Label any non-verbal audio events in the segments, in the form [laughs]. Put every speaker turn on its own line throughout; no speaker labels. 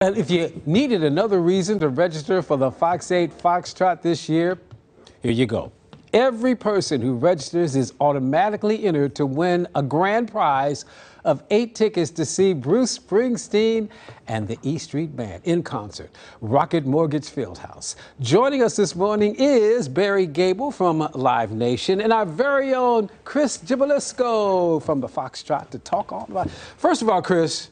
And if you needed another reason to register for the Fox 8 Foxtrot this year, here you go. Every person who registers is automatically entered to win a grand prize of eight tickets to see Bruce Springsteen and the E Street Band in concert, Rocket Mortgage Fieldhouse. Joining us this morning is Barry Gable from Live Nation and our very own Chris Gibilisco from the Foxtrot to talk all about. First of all, Chris,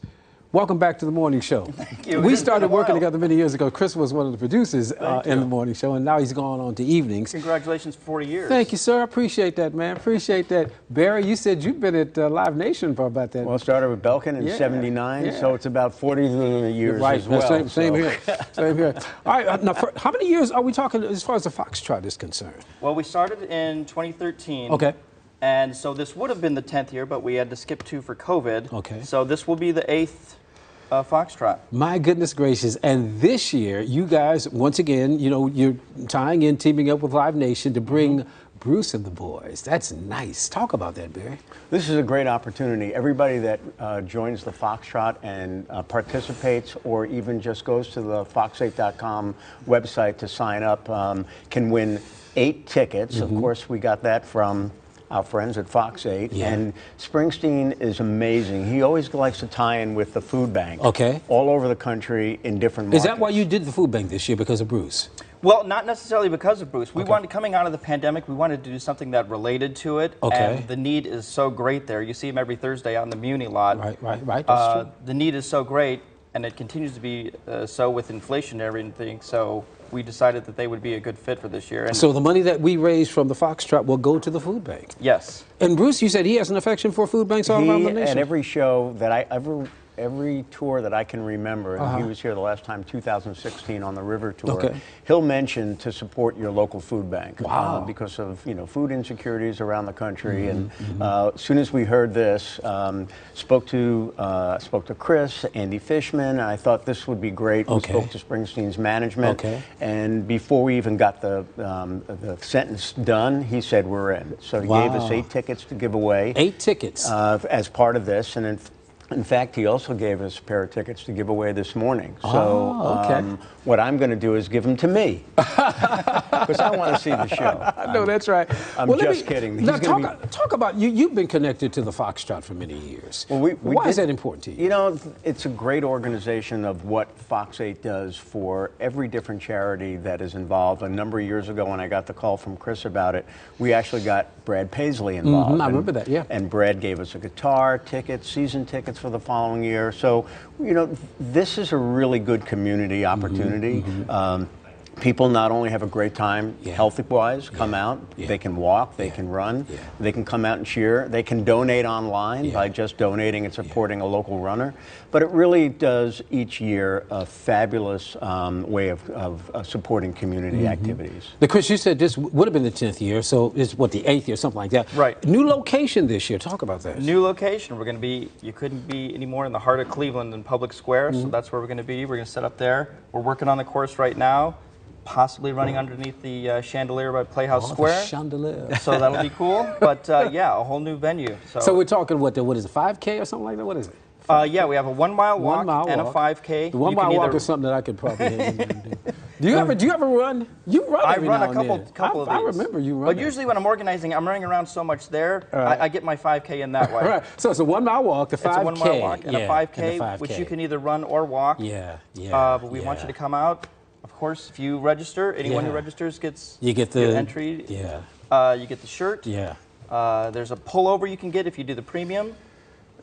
Welcome back to the morning show. [laughs]
Thank you.
We started working together many years ago. Chris was one of the producers uh, in the morning show, and now he's gone on to evenings.
Congratulations, 40 years.
Thank you, sir. I appreciate that, man. Appreciate that. Barry, you said you've been at uh, Live Nation for about that.
Well, it started with Belkin in
Yeah,
79,
yeah.
so it's about 40 years
right.
as
No,
well.
same, same
so-
here. Same here. [laughs] All right. Uh, now, for, how many years are we talking as far as the Foxtrot is concerned?
Well, we started in 2013.
Okay.
And so this would have been the 10th year, but we had to skip two for COVID.
Okay.
So this will be the eighth uh, Foxtrot.
My goodness gracious. And this year, you guys, once again, you know, you're tying in, teaming up with Live Nation to bring Bruce and the boys. That's nice. Talk about that, Barry.
This is a great opportunity. Everybody that uh, joins the Foxtrot and uh, participates or even just goes to the fox8.com website to sign up um, can win eight tickets.
Mm-hmm.
Of course, we got that from our friends at Fox 8.
Yeah.
And Springsteen is amazing. He always likes to tie in with the food bank.
Okay.
All over the country in different
Is that why you did the food bank this year because of Bruce?
Well, not necessarily because of Bruce. We
Okay.
wanted, coming out of the pandemic, we wanted to do something that related to it.
Okay.
And the need is so great there. You see him every Thursday on the Muni lot.
Right, right, right. That's
Uh,
true.
the need is so great, and it continues to be uh, so with inflation and everything. So we decided that they would be a good fit for this year. And
So the money that we raise from the Foxtrot will go to the food bank.
yes.
And Bruce, you said he has an affection for food banks all around the nation.
And every show that I ever, every tour that I can remember, and
Uh-huh.
he was here the last time, 2016, on the River Tour.
Okay.
He'll mention to support your local food bank uh, because of you know food insecurities around the country. And
Mm-hmm,
uh, as soon as we heard this, um, spoke to uh, spoke to Chris, Andy Fishman. I thought this would be great.
Okay.
We spoke to Springsteen's management.
Okay.
And before we even got the um, the sentence done, he said we're in. So he gave us eight tickets to give away
Eight tickets.
uh, as part of this. And in, in fact, he also gave us a pair of tickets to give away this morning. So
Oh, okay.
um, what I'm going to do is give them to me [laughs] because I want to see the show. [laughs]
no, that's right.
I'm
let
just kidding. He's
Now, talk, talk about you. You've been connected to the Foxtrot for many years.
Well, we- we
Why is that important to you?
You know, it's a great organization of what Fox 8 does for every different charity that is involved. A number of years ago, when I got the call from Chris about it, we actually got Brad Paisley involved.
Mhm, I
And-
remember that, yeah.
And Brad gave us a guitar, tickets, season tickets for the following year. So, you know, this is a really good community
Mm-hmm,
opportunity. Um, People not only have a great time
Yeah.
healthy-wise, come out,
Yeah.
they can walk, they
Yeah.
can run,
Yeah.
they can come out and cheer, they can donate online
Yeah.
by just donating and supporting a local runner. But it really does each year a fabulous um, way of, of, uh, supporting community
Mm-hmm.
activities.
Now, Chris, you said this would have been the 10th year, so it's what, the 8th year, something like that.
Right.
New location this year. Talk about that.
New location. We're going to be, you couldn't be any more in the heart of Cleveland than Public Square,
Mm-hmm.
so that's where we're going to be. We're going to set up there. We're working on the course right now, possibly running underneath the uh, chandelier by Playhouse
Oh, the
Square.
chandelier. [laughs]
so that'll be cool. [laughs] But uh, yeah, a whole new venue. So,
So we're talking what? The, what is it? 5K or something like that? What is it?
uh, yeah, we have a one mile walk
One mile
and
walk.
a 5K.
The one
You
mile walk
either-
is something that I could probably. hang in and do. [laughs] Do you ever? Do you ever run? You run.
I run a couple, couple
I,
of these.
I remember you
run.
But
usually when I'm organizing, I'm running around so much there,
right.
I, I get my 5K in that way.
right. So it's a one mile walk, the 5K.
It's a one mile walk and,
yeah,
a 5K,
and a 5K.
which you can either run or walk.
Yeah, yeah.
Uh, but we want you to come out. Of course, if you register, anyone
Yeah.
who registers gets
You get the
entry.
Yeah,
Uh, you get the shirt.
yeah.
Uh, there's a pullover you can get if you do the premium,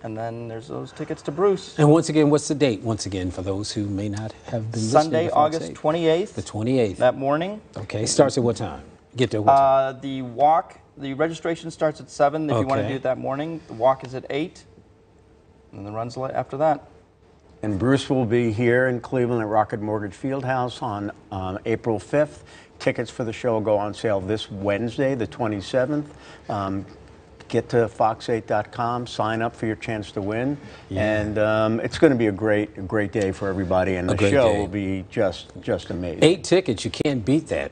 and then there's those tickets to Bruce.
And once again, what's the date? Once again, for those who may not have been
Sunday, August 28th.
the 28th.
that morning.
okay, starts at what time? Get there what time?
Uh, the walk, the registration starts at seven. If you want to do it that morning, the walk is at eight, and then the runs after that.
And Bruce will be here in Cleveland at Rocket Mortgage Fieldhouse on um, April 5th. Tickets for the show go on sale this Wednesday, the 27th. Um, get to fox8.com, sign up for your chance to win, and um, it's going to be a great, a great day for everybody. And
A
the show
day.
will be just, just amazing.
Eight tickets. You can't beat that.